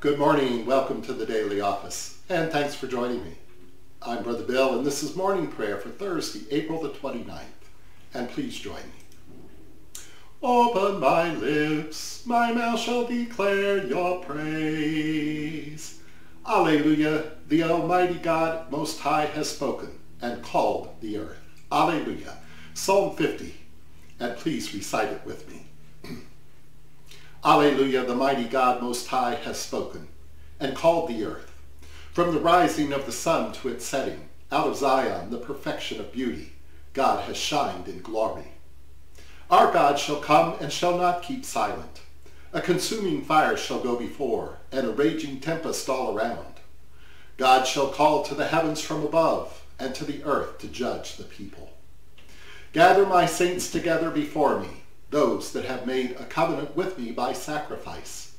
Good morning. Welcome to the Daily Office. And thanks for joining me. I'm Brother Bill, and this is morning prayer for Thursday, April the 29th. And please join me. Open my lips, my mouth shall declare your praise. Alleluia. The Almighty God Most High has spoken and called the earth. Alleluia. Psalm 50. And please recite it with me. Alleluia, the mighty God Most High has spoken and called the earth. From the rising of the sun to its setting, out of Zion, the perfection of beauty, God has shined in glory. Our God shall come and shall not keep silent. A consuming fire shall go before, and a raging tempest all around. God shall call to the heavens from above, and to the earth to judge the people. Gather my saints together before me, those that have made a covenant with me by sacrifice.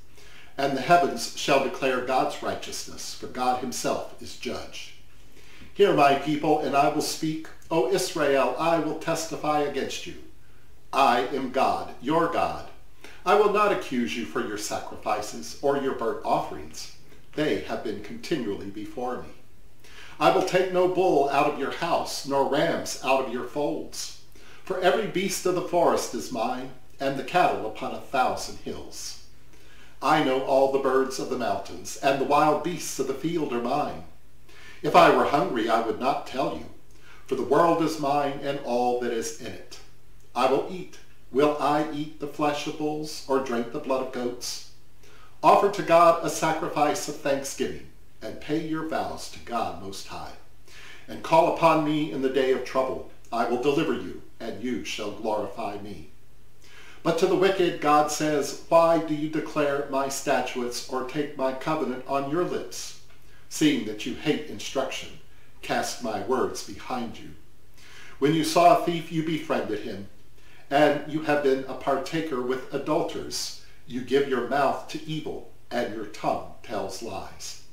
And the heavens shall declare God's righteousness, for God himself is judge. Hear my people, and I will speak. O Israel, I will testify against you. I am God, your God. I will not accuse you for your sacrifices or your burnt offerings. They have been continually before me. I will take no bull out of your house, nor rams out of your folds. For every beast of the forest is mine, and the cattle upon a thousand hills. I know all the birds of the mountains, and the wild beasts of the field are mine. If I were hungry, I would not tell you, for the world is mine and all that is in it. I will eat. Will I eat the flesh of bulls, or drink the blood of goats? Offer to God a sacrifice of thanksgiving, and pay your vows to God Most High. And call upon me in the day of trouble. I will deliver you and you shall glorify me. But to the wicked God says, Why do you declare my statutes or take my covenant on your lips? Seeing that you hate instruction, cast my words behind you. When you saw a thief, you befriended him, and you have been a partaker with adulterers. You give your mouth to evil, and your tongue tells lies.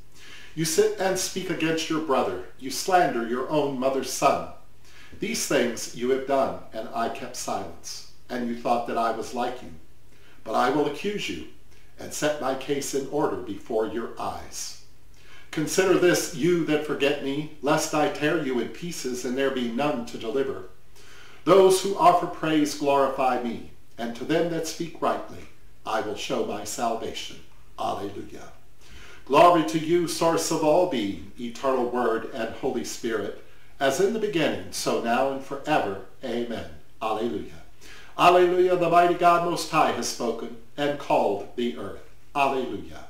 You sit and speak against your brother. You slander your own mother's son. These things you have done, and I kept silence, and you thought that I was like you. But I will accuse you, and set my case in order before your eyes. Consider this, you that forget me, lest I tear you in pieces, and there be none to deliver. Those who offer praise glorify me, and to them that speak rightly I will show my salvation. Alleluia. Glory to you, source of all being, eternal Word and Holy Spirit, as in the beginning, so now and forever. Amen. Alleluia. Alleluia, the mighty God Most High has spoken and called the earth. Alleluia.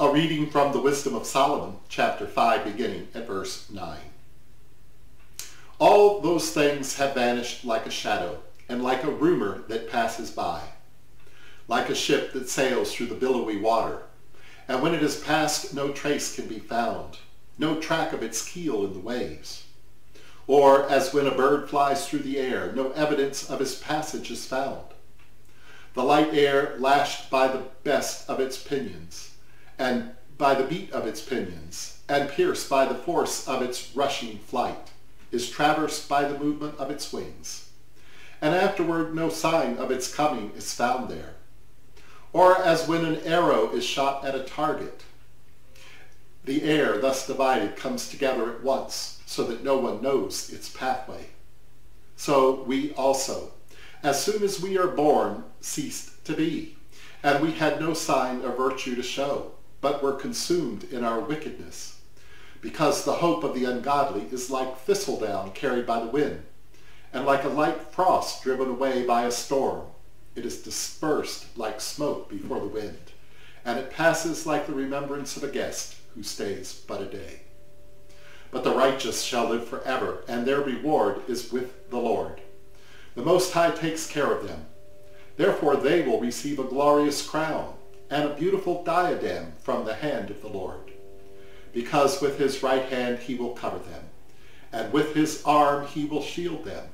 A reading from the Wisdom of Solomon, chapter 5, beginning at verse 9. All those things have vanished like a shadow, and like a rumor that passes by, like a ship that sails through the billowy water and when it has passed, no trace can be found, no track of its keel in the waves. Or as when a bird flies through the air, no evidence of its passage is found. The light air lashed by the best of its pinions, and by the beat of its pinions, and pierced by the force of its rushing flight, is traversed by the movement of its wings. And afterward no sign of its coming is found there or as when an arrow is shot at a target. The air thus divided comes together at once so that no one knows its pathway. So we also, as soon as we are born, ceased to be, and we had no sign of virtue to show, but were consumed in our wickedness. Because the hope of the ungodly is like thistledown carried by the wind, and like a light frost driven away by a storm. It is dispersed like smoke before the wind, and it passes like the remembrance of a guest who stays but a day. But the righteous shall live forever, and their reward is with the Lord. The Most High takes care of them. Therefore they will receive a glorious crown and a beautiful diadem from the hand of the Lord. Because with his right hand he will cover them, and with his arm he will shield them.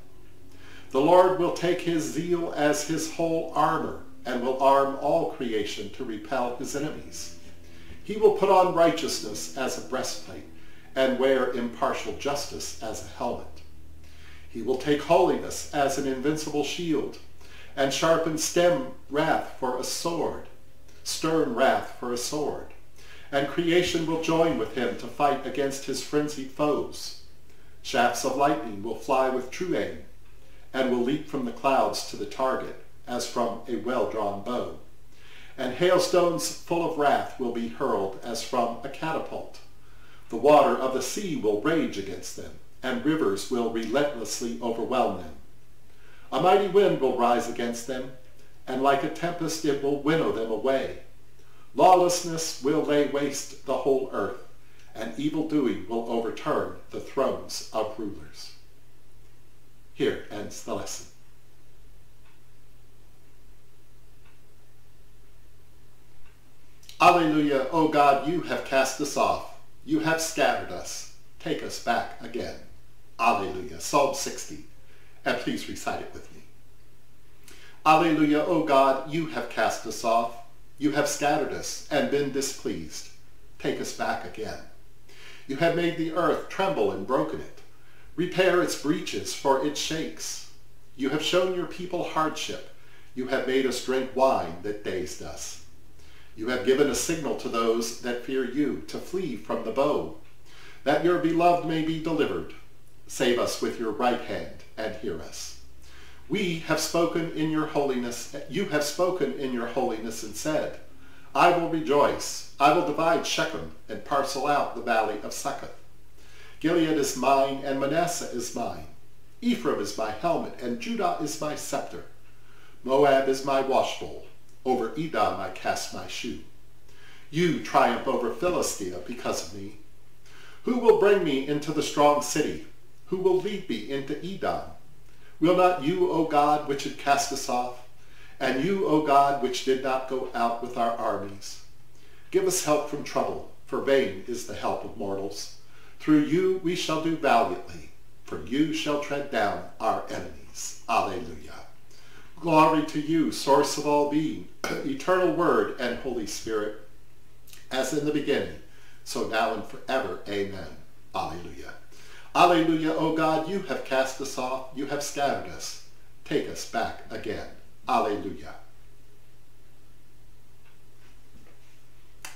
The Lord will take his zeal as his whole armor and will arm all creation to repel his enemies. He will put on righteousness as a breastplate and wear impartial justice as a helmet. He will take holiness as an invincible shield, and sharpen stem wrath for a sword, stern wrath for a sword. And creation will join with him to fight against his frenzied foes. Shafts of lightning will fly with true aim, and will leap from the clouds to the target, as from a well-drawn bow. And hailstones full of wrath will be hurled as from a catapult. The water of the sea will rage against them, and rivers will relentlessly overwhelm them. A mighty wind will rise against them, and like a tempest it will winnow them away. Lawlessness will lay waste the whole earth, and evil doing will overturn the thrones of rulers. Here ends the lesson. Alleluia, O God, you have cast us off. You have scattered us. Take us back again. Alleluia. Psalm 60. And please recite it with me. Alleluia, O God, you have cast us off. You have scattered us and been displeased. Take us back again. You have made the earth tremble and broken it. Repair its breaches, for it shakes. You have shown your people hardship. You have made us drink wine that dazed us. You have given a signal to those that fear you to flee from the bow, that your beloved may be delivered. Save us with your right hand and hear us. We have spoken in your holiness, you have spoken in your holiness and said, I will rejoice, I will divide Shechem and parcel out the valley of Succoth. Gilead is mine and Manasseh is mine. Ephraim is my helmet and Judah is my scepter. Moab is my washbowl. Over Edom I cast my shoe. You triumph over Philistia because of me. Who will bring me into the strong city? Who will lead me into Edom? Will not you, O God, which had cast us off, and you, O God, which did not go out with our armies? Give us help from trouble, for vain is the help of mortals. Through you we shall do valiantly, for you shall tread down our enemies. Alleluia. Glory to you, source of all being, eternal Word and Holy Spirit, as in the beginning, so now and forever. Amen. Alleluia. Alleluia, O God, you have cast us off, you have scattered us. Take us back again. Alleluia.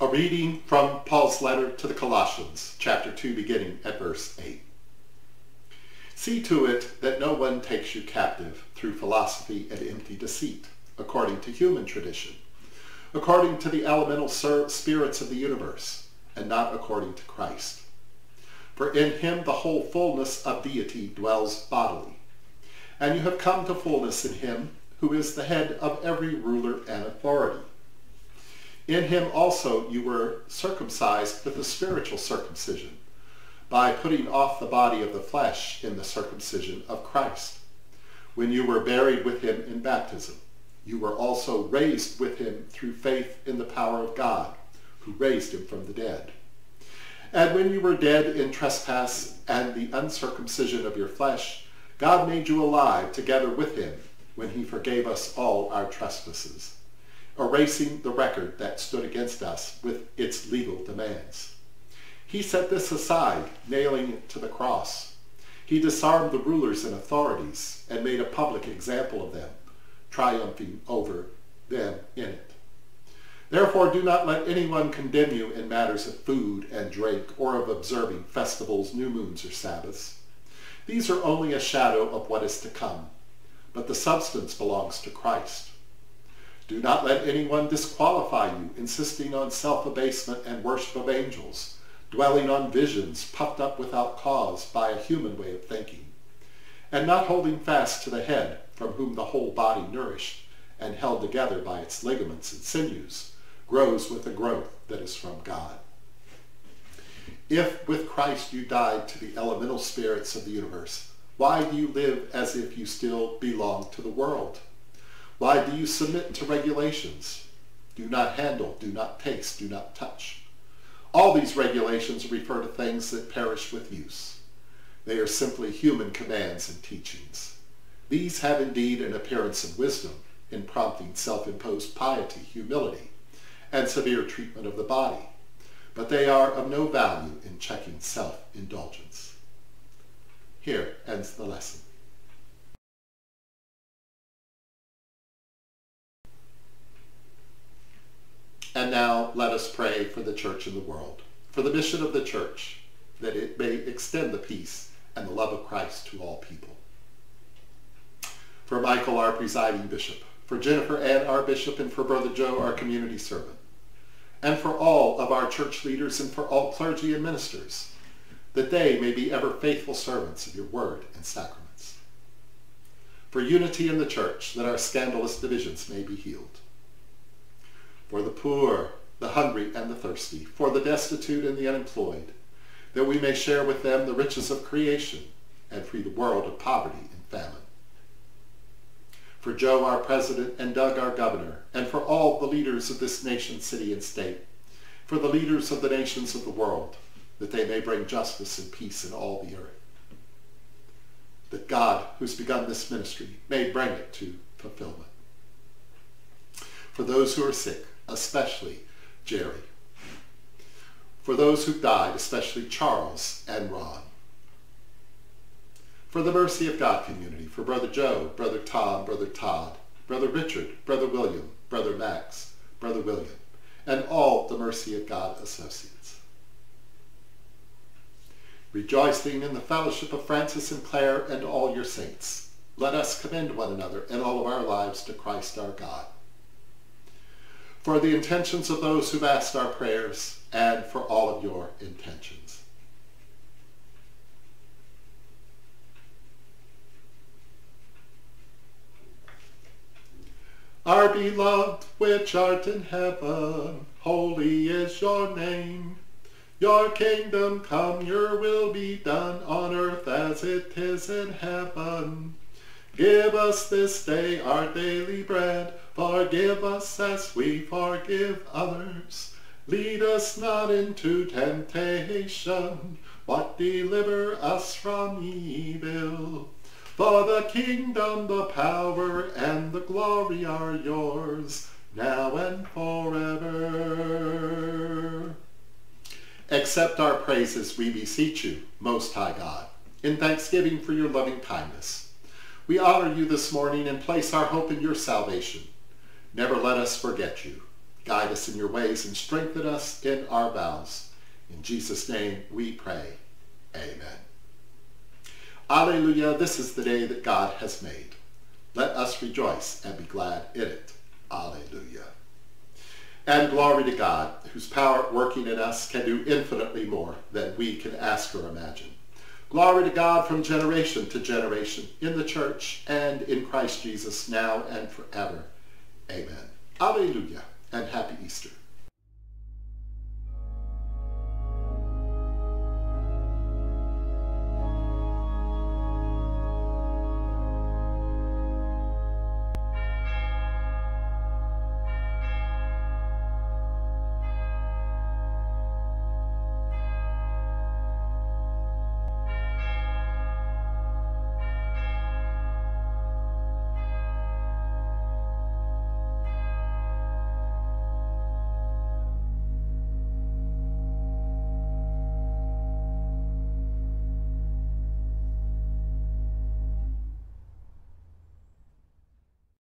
A reading from Paul's letter to the Colossians, chapter 2, beginning at verse 8. See to it that no one takes you captive through philosophy and empty deceit, according to human tradition, according to the elemental spirits of the universe, and not according to Christ. For in him the whole fullness of deity dwells bodily. And you have come to fullness in him, who is the head of every ruler and authority. In him also you were circumcised with a spiritual circumcision, by putting off the body of the flesh in the circumcision of Christ. When you were buried with him in baptism, you were also raised with him through faith in the power of God, who raised him from the dead. And when you were dead in trespass and the uncircumcision of your flesh, God made you alive together with him when he forgave us all our trespasses, erasing the record that stood against us with its legal demands. He set this aside, nailing it to the cross. He disarmed the rulers and authorities and made a public example of them, triumphing over them in it. Therefore do not let anyone condemn you in matters of food and drink or of observing festivals, new moons, or Sabbaths. These are only a shadow of what is to come, but the substance belongs to Christ. Do not let anyone disqualify you, insisting on self-abasement and worship of angels, dwelling on visions puffed up without cause by a human way of thinking, and not holding fast to the head from whom the whole body nourished and held together by its ligaments and sinews grows with a growth that is from God. If with Christ you died to the elemental spirits of the universe, why do you live as if you still belong to the world? Why do you submit to regulations? Do not handle, do not taste, do not touch. All these regulations refer to things that perish with use. They are simply human commands and teachings. These have indeed an appearance of wisdom in prompting self-imposed piety, humility, and severe treatment of the body, but they are of no value in checking self-indulgence. Here ends the lesson. And now let us pray for the church in the world, for the mission of the church, that it may extend the peace and the love of Christ to all people. For Michael, our presiding bishop, for Jennifer Ann, our bishop, and for Brother Joe, our community servant, and for all of our church leaders and for all clergy and ministers, that they may be ever faithful servants of your word and sacraments. For unity in the church, that our scandalous divisions may be healed. For the poor, the hungry, and the thirsty, for the destitute and the unemployed, that we may share with them the riches of creation and free the world of poverty and famine. For Joe, our president, and Doug, our governor, and for all the leaders of this nation, city, and state, for the leaders of the nations of the world, that they may bring justice and peace in all the earth. That God, who's begun this ministry, may bring it to fulfillment. For those who are sick, especially Jerry. For those who died, especially Charles and Ron. For the Mercy of God community, for Brother Joe, Brother Tom, Brother Todd, Brother Richard, Brother William, Brother Max, Brother William, and all the Mercy of God associates. Rejoicing in the fellowship of Francis and Clare and all your saints, let us commend one another in all of our lives to Christ our God for the intentions of those who've asked our prayers, and for all of your intentions. Our beloved which art in heaven, holy is your name. Your kingdom come, your will be done on earth as it is in heaven. Give us this day our daily bread. Forgive us as we forgive others. Lead us not into temptation, but deliver us from evil. For the kingdom, the power, and the glory are yours, now and forever. Accept our praises, we beseech you, Most High God, in thanksgiving for your loving kindness we honor you this morning and place our hope in your salvation. Never let us forget you. Guide us in your ways and strengthen us in our vows. In Jesus' name we pray. Amen. Alleluia, this is the day that God has made. Let us rejoice and be glad in it. Alleluia. And glory to God, whose power working in us can do infinitely more than we can ask or imagine. Glory to God from generation to generation in the church and in Christ Jesus now and forever. Amen. Alleluia and happy Easter.